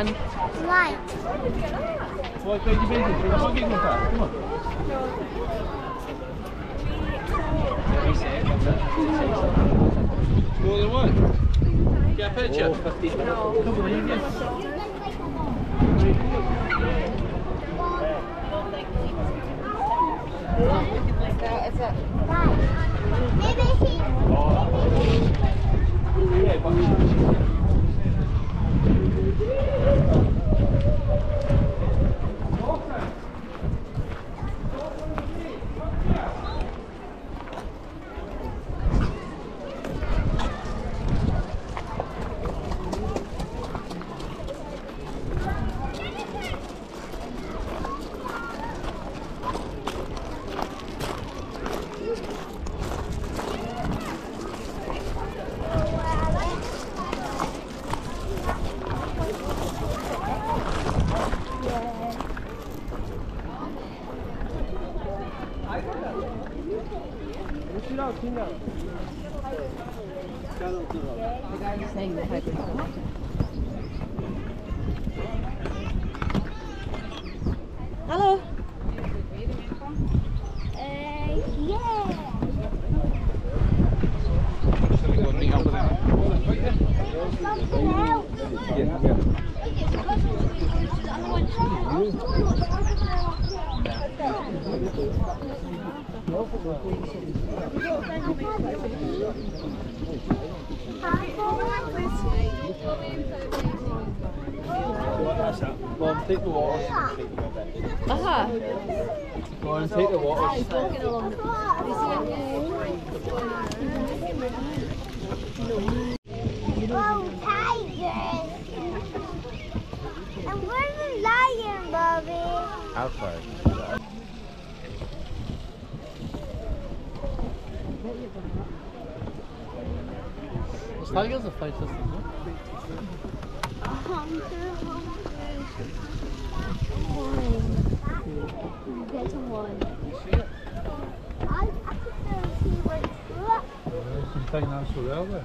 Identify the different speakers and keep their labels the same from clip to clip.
Speaker 1: On. More than one. Get a picture. Come on, you get-
Speaker 2: Maybe
Speaker 3: Aha.
Speaker 1: Go on, take the water.
Speaker 2: Oh, tigers. And where's the lion, Bobby?
Speaker 1: Outside. The tigers are fighters,
Speaker 2: Get one. I, I see
Speaker 1: time so well there.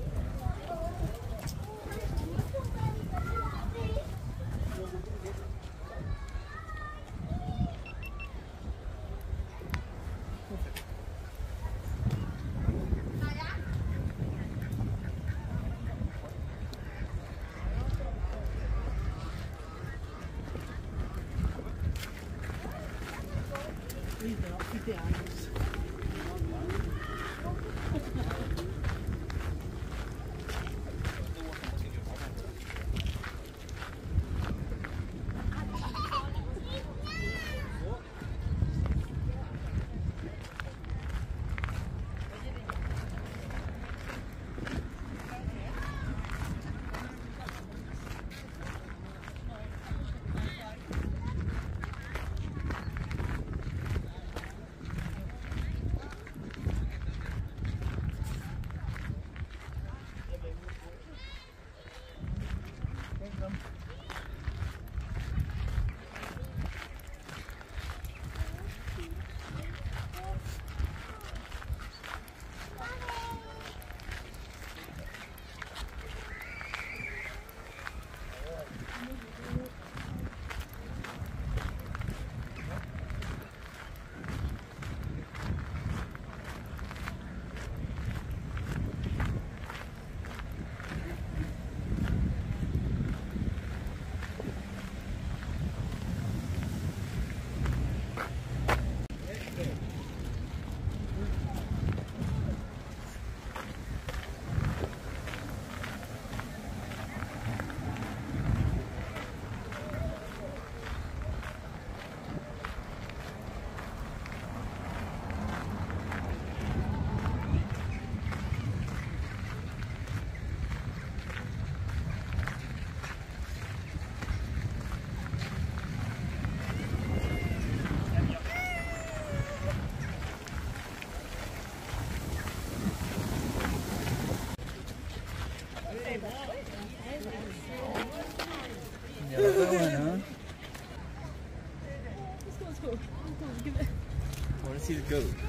Speaker 4: I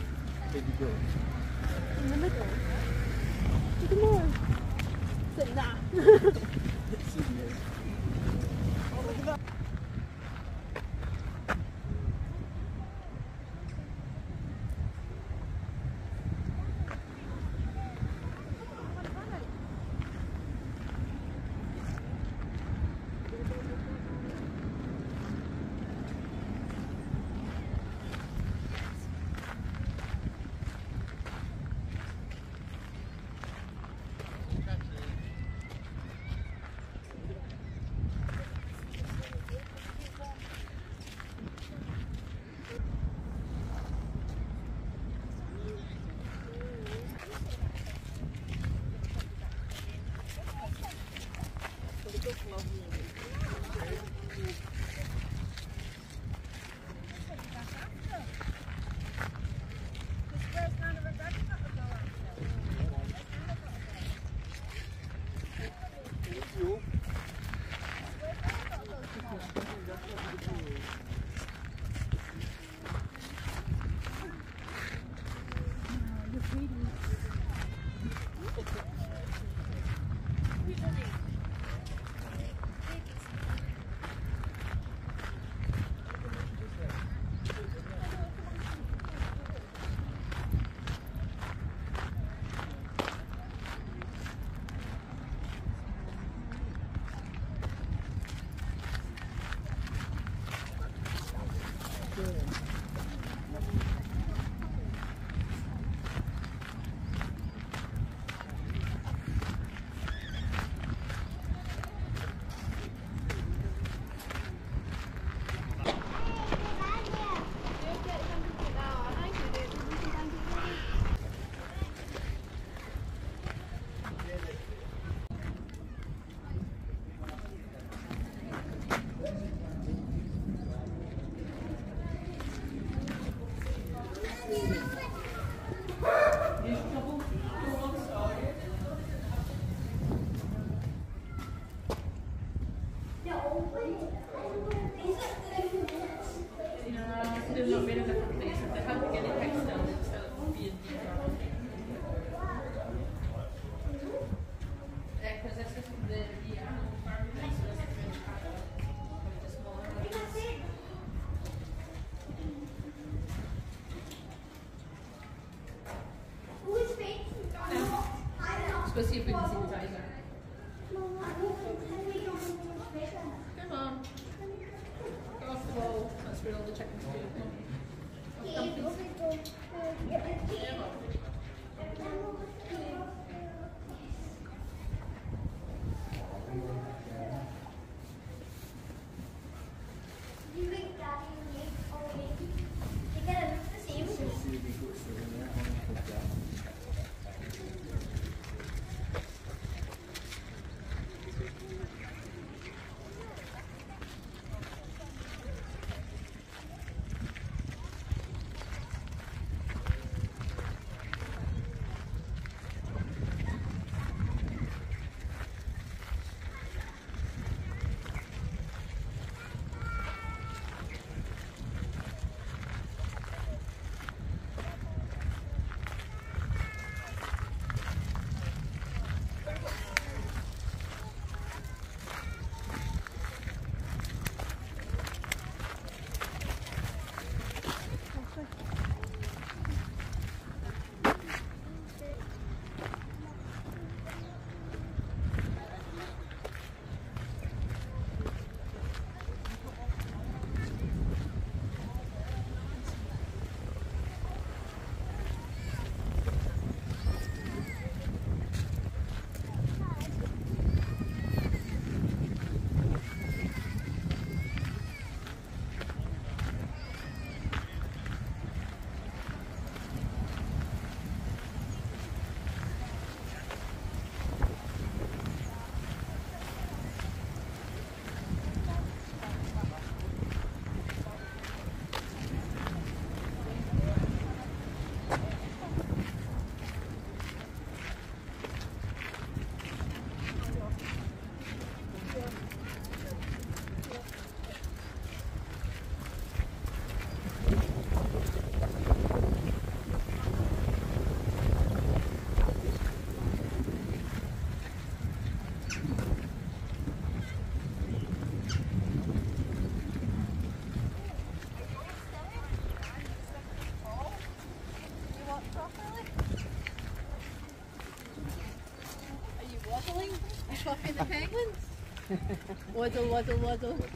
Speaker 5: 我走我走我走。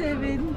Speaker 5: sevin.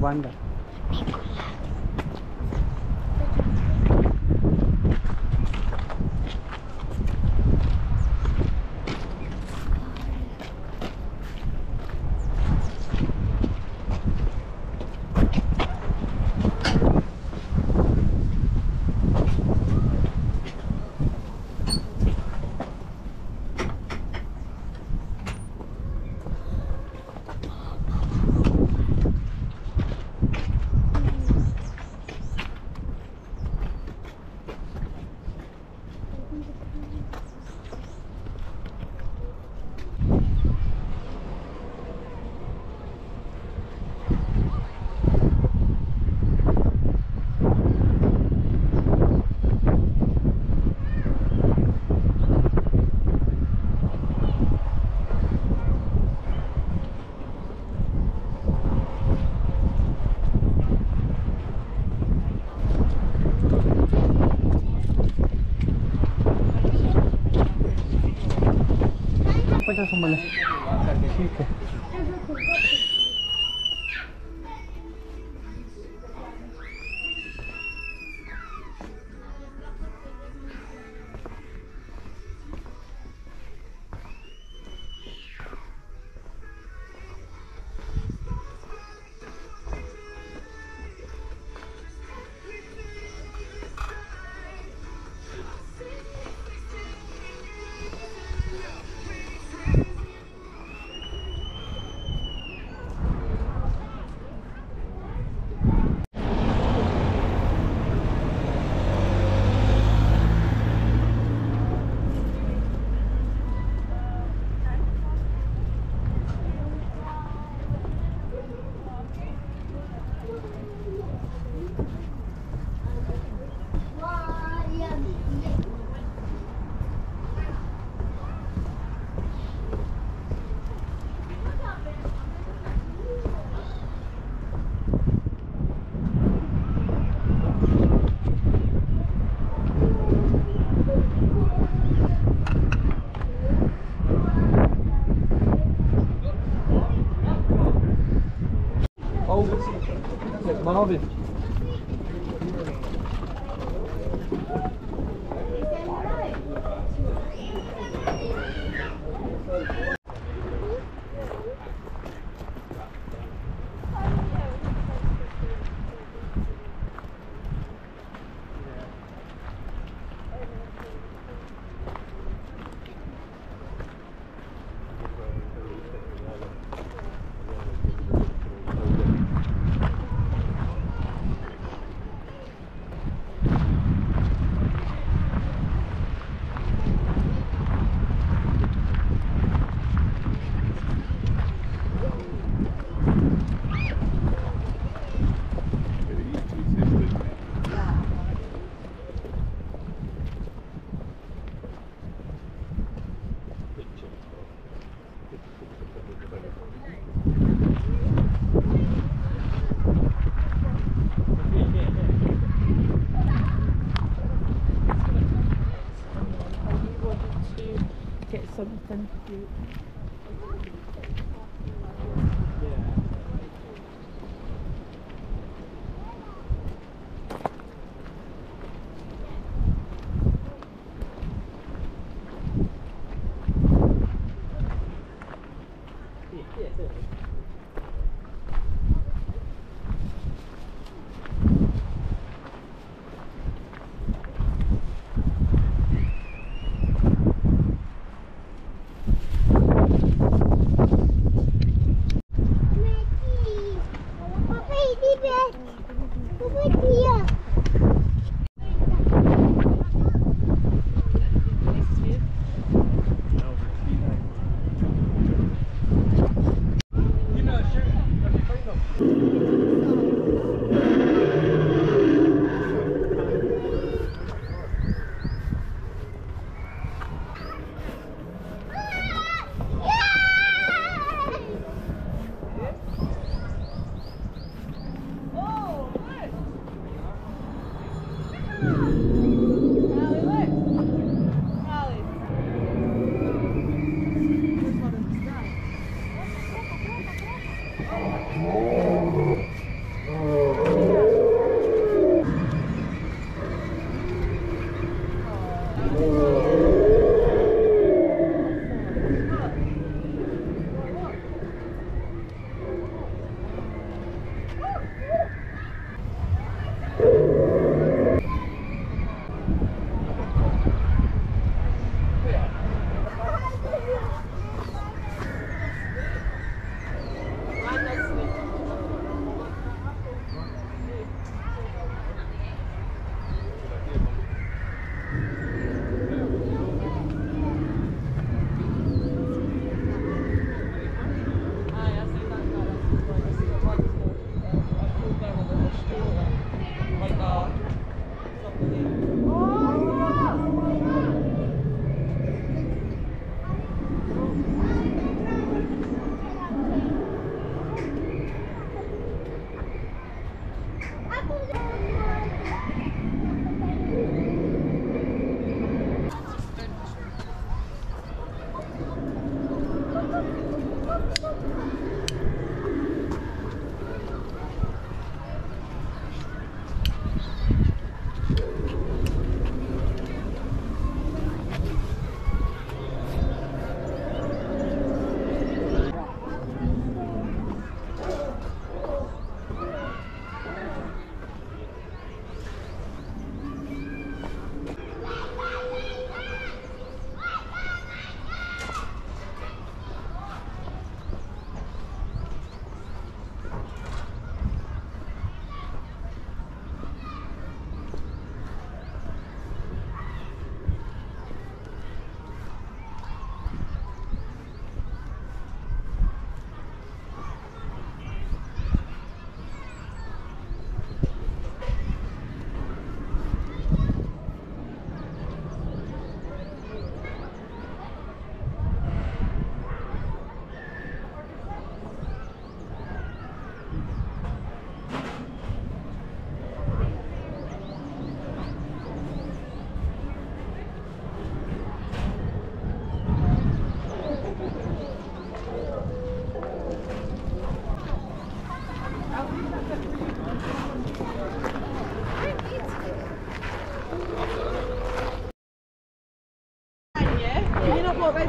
Speaker 5: 弯
Speaker 3: 的。पचास वाला ठीक है। enlevé. Yeah.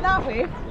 Speaker 1: Thank